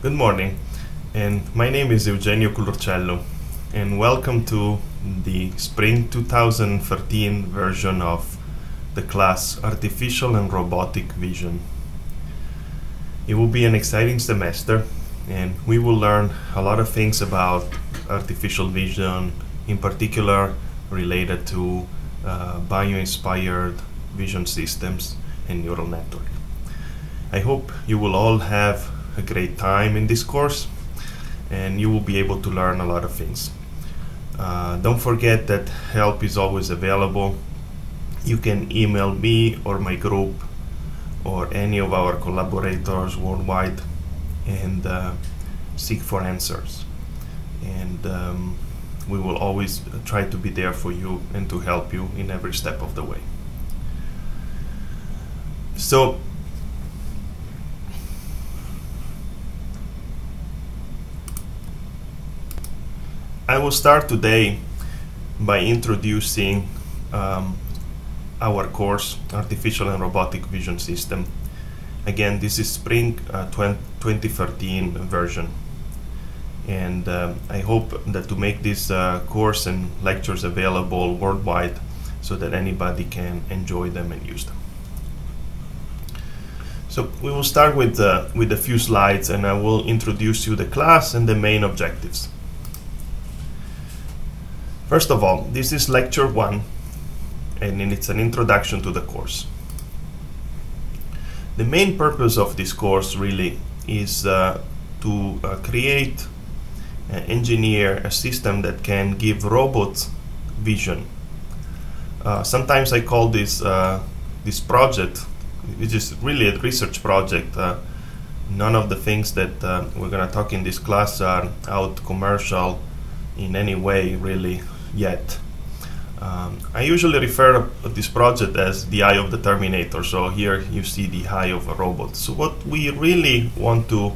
Good morning, and my name is Eugenio Culurciello, and welcome to the spring 2013 version of the class Artificial and Robotic Vision. It will be an exciting semester, and we will learn a lot of things about artificial vision, in particular related to uh, bio-inspired vision systems and neural network. I hope you will all have a great time in this course and you will be able to learn a lot of things. Uh, don't forget that help is always available. You can email me or my group or any of our collaborators worldwide and uh, seek for answers. And um, we will always try to be there for you and to help you in every step of the way. So I will start today by introducing um, our course, Artificial and Robotic Vision System. Again, this is Spring uh, 2013 version. And um, I hope that to make this uh, course and lectures available worldwide so that anybody can enjoy them and use them. So we will start with, uh, with a few slides and I will introduce you the class and the main objectives. First of all, this is lecture one, and it's an introduction to the course. The main purpose of this course really is uh, to uh, create, uh, engineer a system that can give robots vision. Uh, sometimes I call this uh, this project, which is really a research project. Uh, none of the things that we're going to talk in this class are out commercial in any way, really yet. Um, I usually refer to this project as the eye of the Terminator. So here you see the eye of a robot. So what we really want to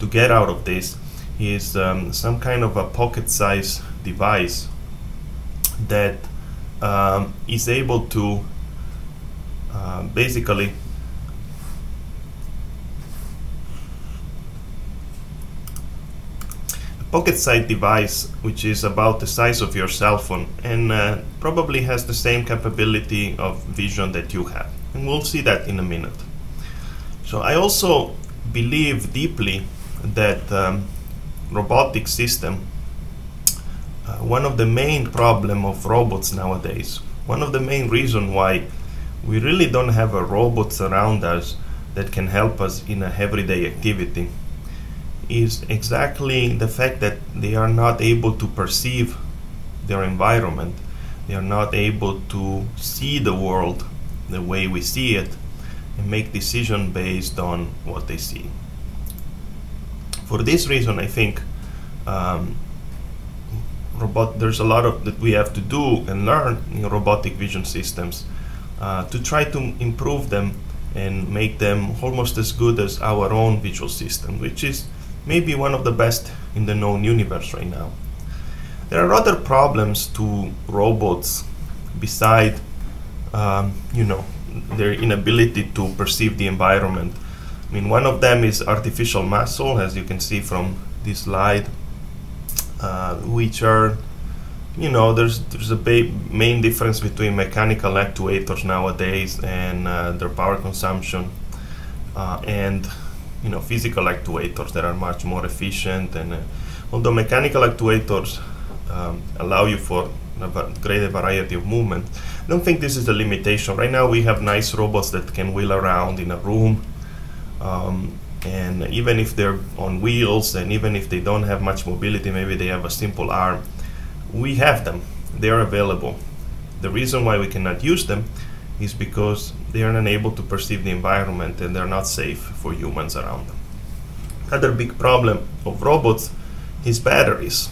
to get out of this is um, some kind of a pocket-sized device that um, is able to uh, basically pocket-sized device which is about the size of your cell phone and uh, probably has the same capability of vision that you have. And we'll see that in a minute. So I also believe deeply that um, robotic system uh, one of the main problem of robots nowadays one of the main reason why we really don't have a robots around us that can help us in a everyday activity is exactly the fact that they are not able to perceive their environment. They are not able to see the world the way we see it and make decision based on what they see. For this reason, I think um, robot there's a lot of that we have to do and learn in robotic vision systems uh, to try to improve them and make them almost as good as our own visual system, which is maybe one of the best in the known universe right now. There are other problems to robots beside, um, you know, their inability to perceive the environment. I mean, one of them is artificial muscle, as you can see from this slide, uh, which are, you know, there's there's a main difference between mechanical actuators nowadays and uh, their power consumption, uh, and you know physical actuators that are much more efficient and uh, although mechanical actuators um, allow you for a greater variety of movement. I don't think this is the limitation. Right now we have nice robots that can wheel around in a room um, and even if they're on wheels and even if they don't have much mobility maybe they have a simple arm we have them. They are available. The reason why we cannot use them is because they are unable to perceive the environment and they're not safe for humans around them. Another big problem of robots is batteries.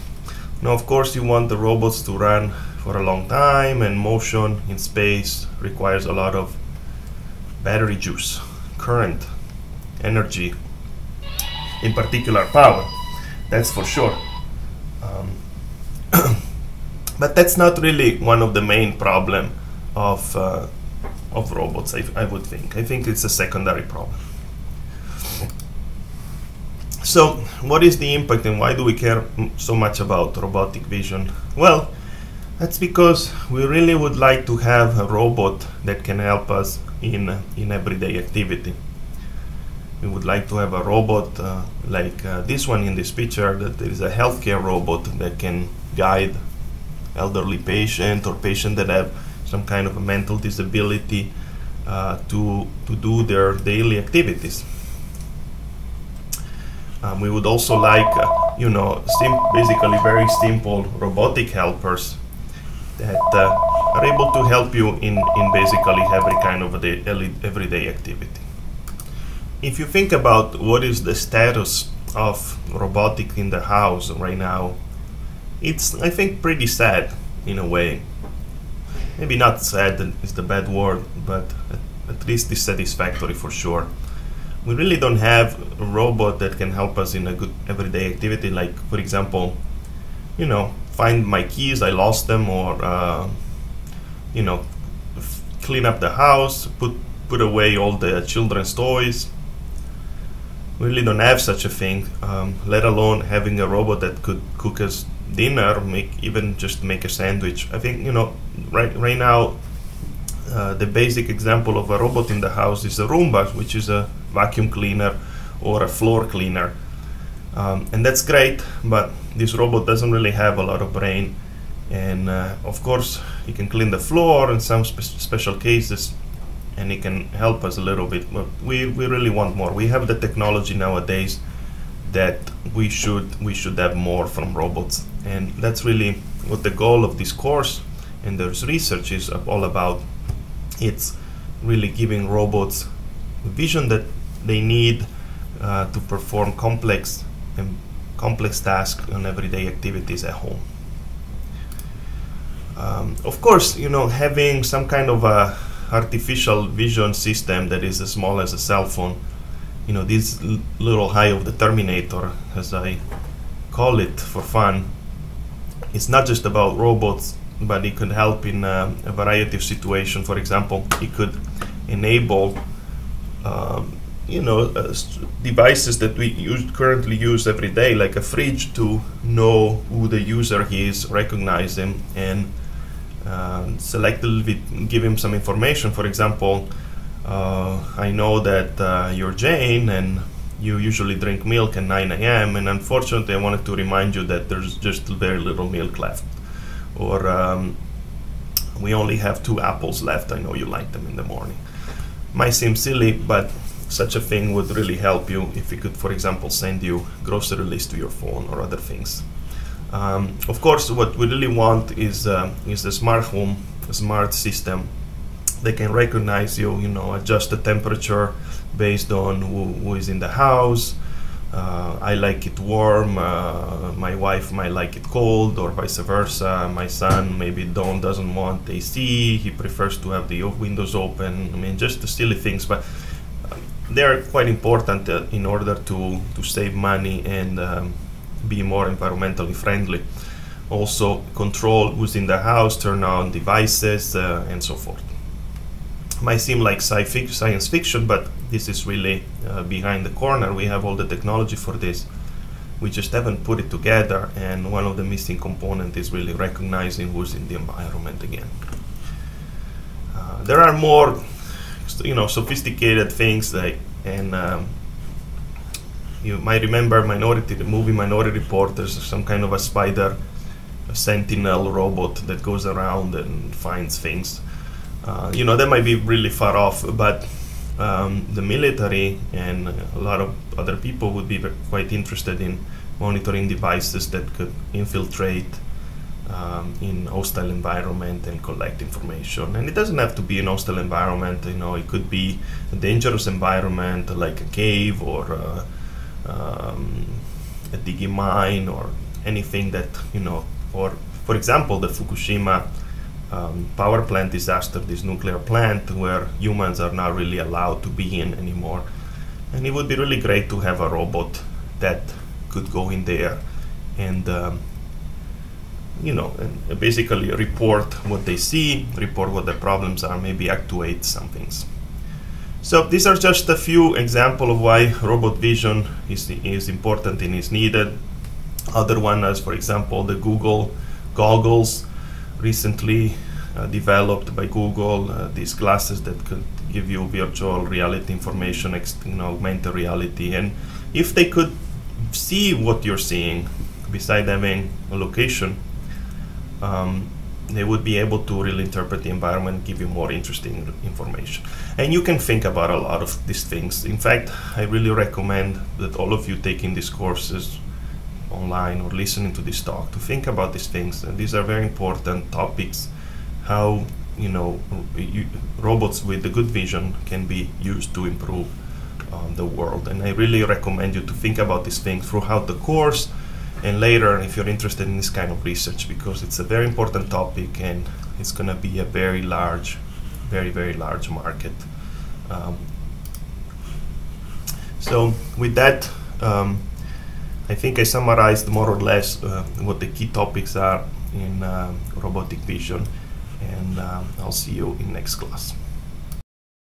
Now, of course, you want the robots to run for a long time, and motion in space requires a lot of battery juice, current, energy, in particular power. That's for sure. Um, but that's not really one of the main problem of uh, of robots, I, I would think. I think it's a secondary problem. So, what is the impact and why do we care so much about robotic vision? Well, that's because we really would like to have a robot that can help us in, in everyday activity. We would like to have a robot uh, like uh, this one in this picture that is a healthcare robot that can guide elderly patient or patient that have some kind of a mental disability uh, to, to do their daily activities. Um, we would also like, uh, you know, basically very simple robotic helpers that uh, are able to help you in, in basically every kind of day, everyday activity. If you think about what is the status of robotic in the house right now, it's I think pretty sad in a way. Maybe not sad is the bad word, but at, least dissatisfactory for sure. We really don't have a robot that can help us in a good everyday activity like for example you know find my keys i lost them or uh, you know f- clean up the house put put away all the children's toys really don't have such a thing um, let alone having a robot that could cook us dinner make even just make a sandwich i think you know right right now uh, the basic example of a robot in the house is a Roomba, which is a vacuum cleaner or a floor cleaner. Um, and that's great, but this robot doesn't really have a lot of brain. And uh, of course, he can clean the floor in some spe- special cases, and it can help us a little bit. But we, we really want more. We have the technology nowadays that we should we should have more from robots, and that's really what the goal of this course and there's research is all about it's really giving robots vision that they need uh, to perform complex and complex tasks on everyday activities at home. Um, of course, you know, having some kind of a artificial vision system that is as small as a cell phone, you know, this little eye of the Terminator, as I call it for fun, it's not just about robots but it could help in uh, a variety of situations. For example, it could enable, um, you know, uh, devices that we use, currently use every day, like a fridge, to know who the user is, recognize him, and uh, selectively give him some information. For example, uh, I know that uh, you're Jane and you usually drink milk at 9 a.m. and unfortunately I wanted to remind you that there's just very little milk left or um, we only have two apples left. I know you like them in the morning. Might seem silly, but such a thing would really help you if we could, for example, send you grocery list to your phone or other things. Um, of course, what we really want is uh, is a smart home, smart system They can recognize you, you know, adjust the temperature based on who, who is in the house, uh, I like it warm, uh, my wife might like it cold, or vice versa. My son maybe don't doesn't want AC, he prefers to have the windows open. I mean, just the silly things, but they are quite important uh, in order to, to save money and um, be more environmentally friendly. Also, control who's in the house, turn on devices, uh, and so forth might seem like sci-fi- science fiction, but this is really uh, behind the corner. We have all the technology for this. We just haven't put it together, and one of the missing components is really recognizing who's in the environment again. Uh, there are more, you know, sophisticated things like, and um, you might remember Minority, the movie Minority Report. There's some kind of a spider, a sentinel robot that goes around and finds things uh, you know, that might be really far off, but um, the military and a lot of other people would be quite interested in monitoring devices that could infiltrate um, in hostile environment and collect information. And it doesn't have to be an hostile environment. You know, it could be a dangerous environment like a cave or uh, um, a digging mine or anything that you know. Or for example, the Fukushima um, power plant disaster, this nuclear plant where humans are not really allowed to be in anymore. And it would be really great to have a robot that could go in there and, um, you know, and basically report what they see, report what the problems are, maybe actuate some things. So these are just a few examples of why robot vision is, is important and is needed. Other one is, for example, the Google goggles recently uh, developed by Google. Uh, these glasses that could give you virtual reality information, ex- you know, augmented reality, and if they could see what you're seeing, beside having a location, um, they would be able to really interpret the environment, give you more interesting information. And you can think about a lot of these things. In fact, I really recommend that all of you taking these courses online or listening to this talk to think about these things. And these are very important topics. How you know you, robots with the good vision can be used to improve um, the world. And I really recommend you to think about these things throughout the course and later if you're interested in this kind of research because it's a very important topic and it's going to be a very large very very large market um, so with that um, I think I summarized more or less uh, what the key topics are in uh, robotic vision and um, I'll see you in next class.